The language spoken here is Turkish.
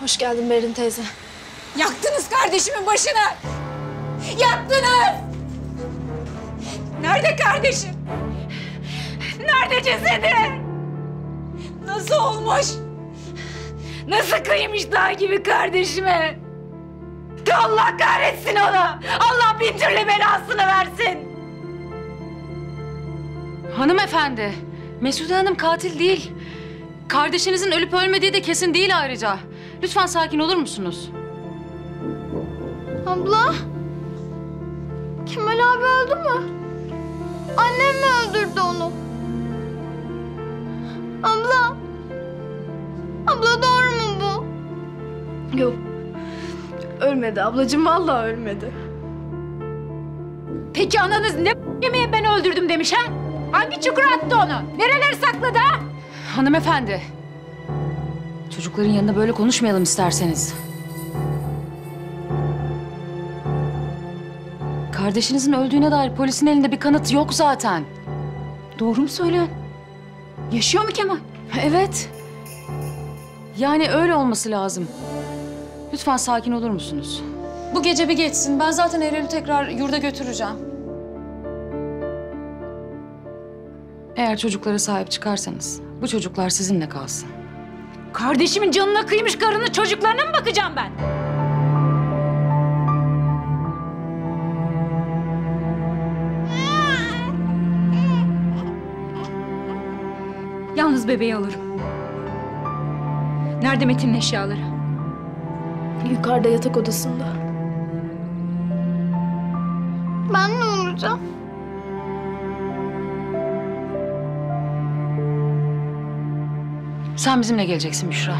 Hoş geldin Berin teyze. Yaktınız kardeşimin başını. Yaktınız. Nerede kardeşim? Nerede cesedi? Nasıl olmuş? Nasıl kıymış dağ gibi kardeşime? Allah kahretsin onu. Allah bin türlü belasını versin. Hanımefendi, Mesude Hanım katil değil. Kardeşinizin ölüp ölmediği de kesin değil ayrıca. Lütfen sakin olur musunuz? Abla? Kemal abi öldü mü? Annem mi öldürdü onu? Abla? Abla doğru mu bu? Yok. Ölmedi ablacığım vallahi ölmedi. Peki ananız ne yemeğe ben öldürdüm demiş ha? Hangi çukura attı onu? Nereleri sakladı ha? Hanımefendi. Çocukların yanında böyle konuşmayalım isterseniz. Kardeşinizin öldüğüne dair polisin elinde bir kanıt yok zaten. Doğru mu söylüyorsun? Yaşıyor mu Kemal? Evet. Yani öyle olması lazım. Lütfen sakin olur musunuz? Bu gece bir geçsin. Ben zaten Eylül'ü tekrar yurda götüreceğim. Eğer çocuklara sahip çıkarsanız bu çocuklar sizinle kalsın. Kardeşimin canına kıymış karını çocuklarına mı bakacağım ben? Yalnız bebeği alırım. Nerede Metin'in eşyaları? Yukarıda yatak odasında. Ben ne olacağım? Sen bizimle geleceksin Büşra.